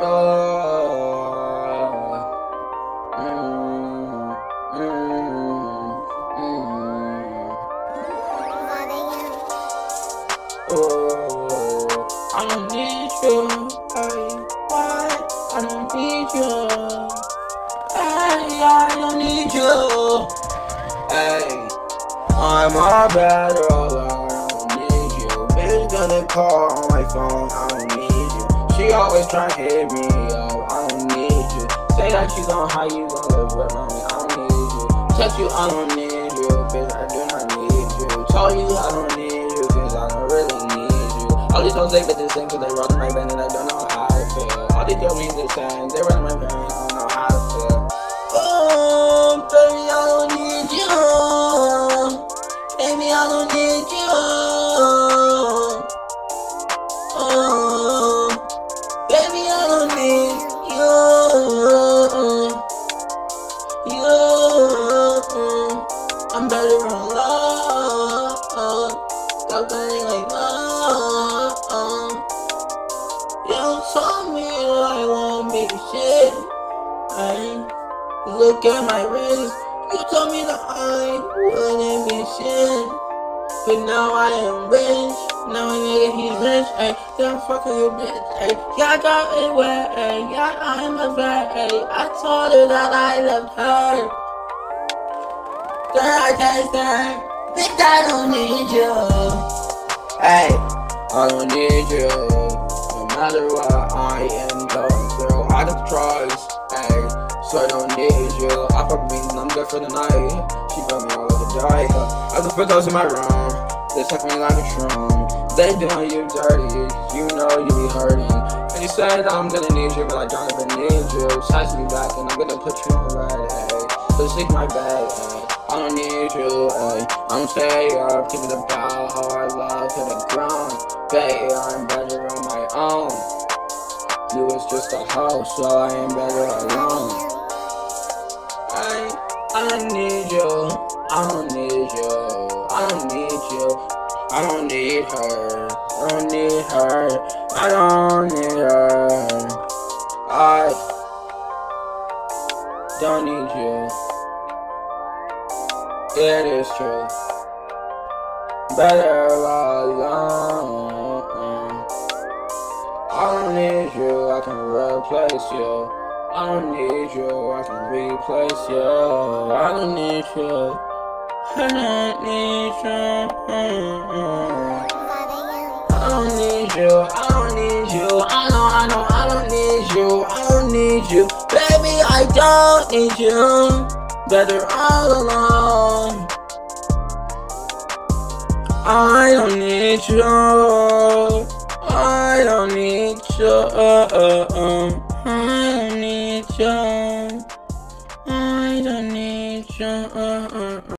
Oh, I don't need you. Hey, why? I don't need you. Hey, I don't need you. Hey, I'm all better. I don't need you. Bitch gonna call on my phone. I don't need. She always try to hit me up. I don't need you. Say that you gon' how you gon' live with me. I don't need you. Touch you, I don't need you. Bitch, I do not need you. Tell you I don't need you. Cause I don't really need you. All these hoes they the same cause they in my band and I don't know how I feel. All these girls mean the same. They run my band, oh Playing like love. You told me I won't be shit. I look at my wrist. You told me that I wouldn't be shit. But now I am rich. Now I nigga he's rich. Ay, yeah, fuck you, bitch. Ay, I got it wet. Ay, yeah, I'm a bad. Ay, I told her that I loved her. Then I text her. I don't need you. Hey, I don't need you. No matter what I am going through, I just trust. Hey, so I don't need you. I fuck me, I'm good for the night. She brought me all over the die. I just put those in my room. They suck me like a shroom. They doing you dirty, you know you be hurting. And you said I'm gonna need you, but I don't even need you. Text me back and I'm gonna put you in red, Hey, So sleep my bed, ayy. I don't need you, ayy. I'm stay up, keep the about hard love to the ground. Baby, I'm better on my own. You was just a hoe, so I am better alone. I, I don't need you. I don't need you. I don't need you. I don't need her. I don't need her. I don't need her. I don't need you. It is true. Better alone. Uh, I don't need you. I can replace you. I don't need you, I can replace you. I don't need you. I don't need you. I don't need you. I don't need you. I I don't need you. I don't need you. Baby, I don't need you. Better all alone. I don't need you. I don't need you. I don't need you. I don't need you.